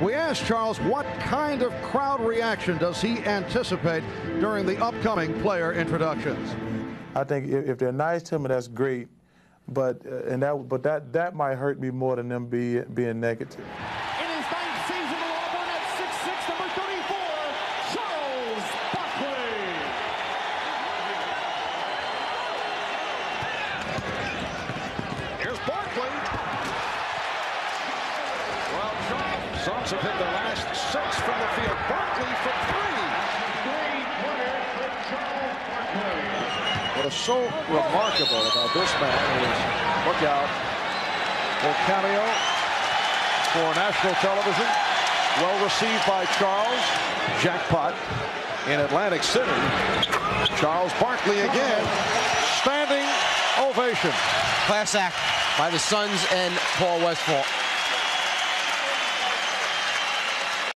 We asked Charles what kind of crowd reaction does he anticipate during the upcoming player introductions. I think if, they're nice to me, that's great. But uh, and that but that that might hurt me more than them be, being negative. Charles Suns have hit the last six from the field. Barkley for three. What is so remarkable about this man is, look out, for cameo for national television. Well received by Charles. Jackpot in Atlantic City. Charles Barkley again. Standing ovation. Class act by the Suns and Paul Westphal.